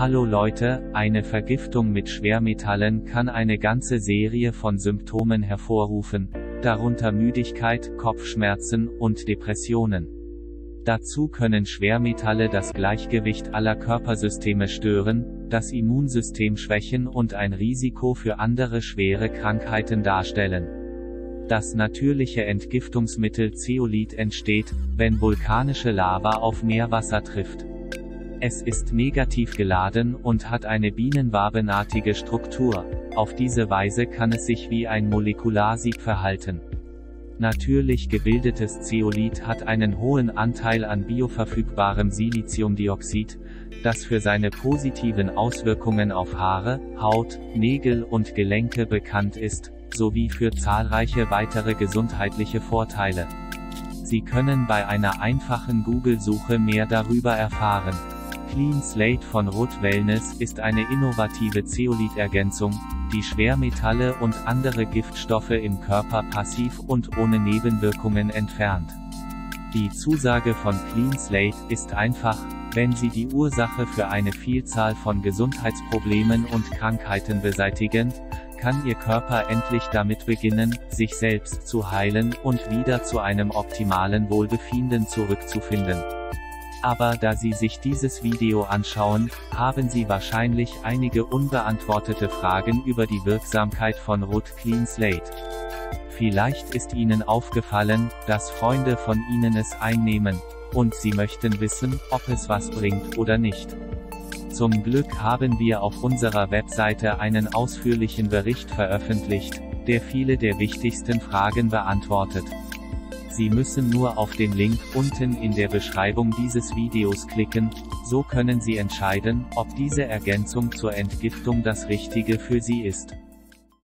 Hallo Leute, eine Vergiftung mit Schwermetallen kann eine ganze Serie von Symptomen hervorrufen, darunter Müdigkeit, Kopfschmerzen und Depressionen. Dazu können Schwermetalle das Gleichgewicht aller Körpersysteme stören, das Immunsystem schwächen und ein Risiko für andere schwere Krankheiten darstellen. Das natürliche Entgiftungsmittel Zeolit entsteht, wenn vulkanische Lava auf Meerwasser trifft. Es ist negativ geladen und hat eine bienenwabenartige Struktur. Auf diese Weise kann es sich wie ein Molekularsieb verhalten. Natürlich gebildetes Zeolit hat einen hohen Anteil an bioverfügbarem Siliziumdioxid, das für seine positiven Auswirkungen auf Haare, Haut, Nägel und Gelenke bekannt ist, sowie für zahlreiche weitere gesundheitliche Vorteile. Sie können bei einer einfachen Google-Suche mehr darüber erfahren. Clean Slate von Root Wellness ist eine innovative Zeolit-Ergänzung, die Schwermetalle und andere Giftstoffe im Körper passiv und ohne Nebenwirkungen entfernt. Die Zusage von Clean Slate ist einfach, wenn Sie die Ursache für eine Vielzahl von Gesundheitsproblemen und Krankheiten beseitigen, kann Ihr Körper endlich damit beginnen, sich selbst zu heilen und wieder zu einem optimalen Wohlbefinden zurückzufinden. Aber da Sie sich dieses Video anschauen, haben Sie wahrscheinlich einige unbeantwortete Fragen über die Wirksamkeit von Root Clean Slate. Vielleicht ist Ihnen aufgefallen, dass Freunde von Ihnen es einnehmen, und Sie möchten wissen, ob es was bringt oder nicht. Zum Glück haben wir auf unserer Webseite einen ausführlichen Bericht veröffentlicht, der viele der wichtigsten Fragen beantwortet. Sie müssen nur auf den Link unten in der Beschreibung dieses Videos klicken, so können Sie entscheiden, ob diese Ergänzung zur Entgiftung das Richtige für Sie ist.